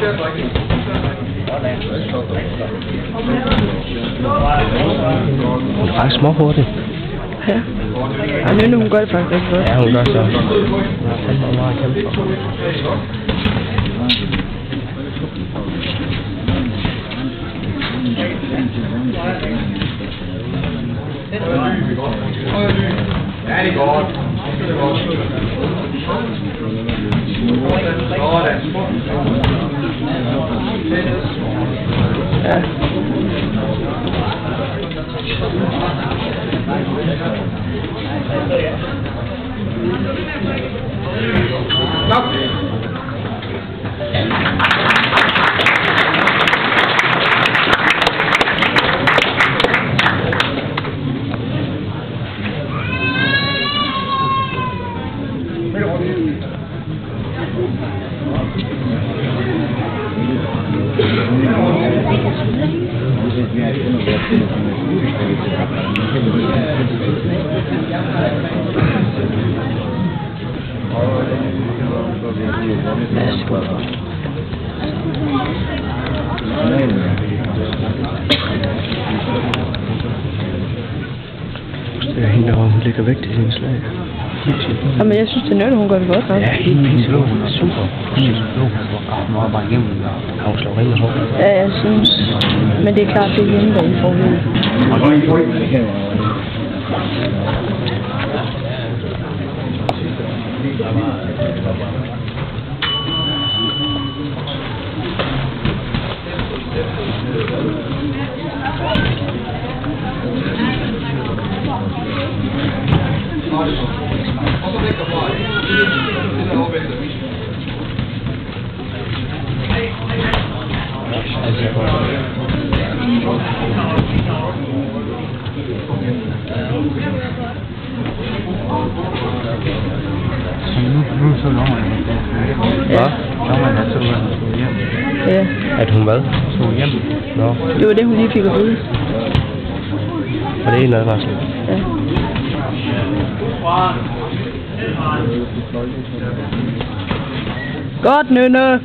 Hun er faktisk småhurtig. Ja. Og Nynne, hun gør det faktisk rigtig godt. Ja, hun gør så. Ja, det er godt. Det er godt. Yeah. Stop. Det er hende, der ligger væk til. Helt vildt. Jamen, jeg synes, det Nynne, hun gør det godt. Ja, helt vildt. Hun er super. Vildt. Hun var bare igennem. Hun slår rimelig hårdt. Ja, jeg synes. Men det er klart, det er hjemme, der er en fordel. Og så væk derfra. Det er overvendt. Nu, nu så loven, Hvad? loven er så slået hjem. Ja. At hun hvad? Slået hjem. Nå, Det var det, hun lige fik at vide. var det en advarsel? Ja. Godt, Nynne.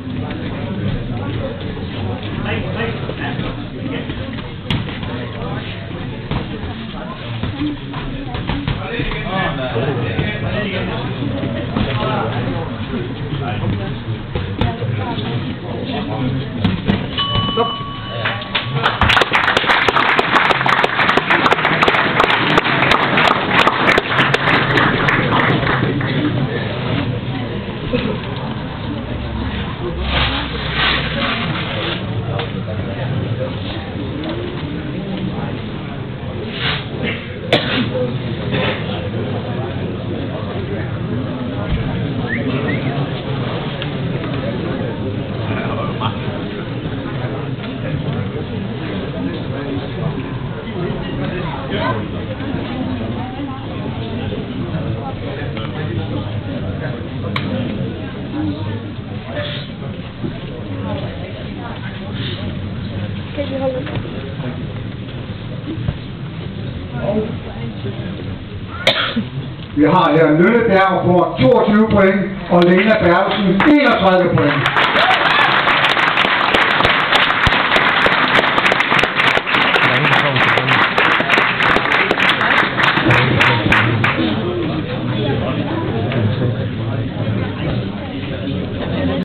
Vi har her Lølle Bjerg får 22 point, og Lena Bertelsen 31 point.